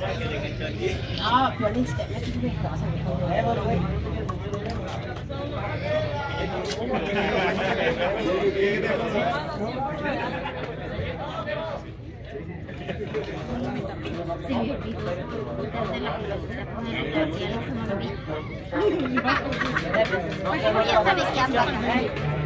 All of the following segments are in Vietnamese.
Đó, vừa lên step nhất chúng mình rõ ràng không rồi em ơi. Ya sabes que ando acá.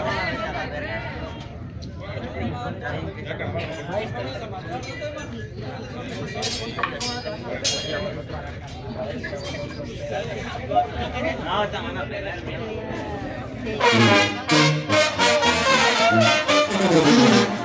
No, no, no, a perder.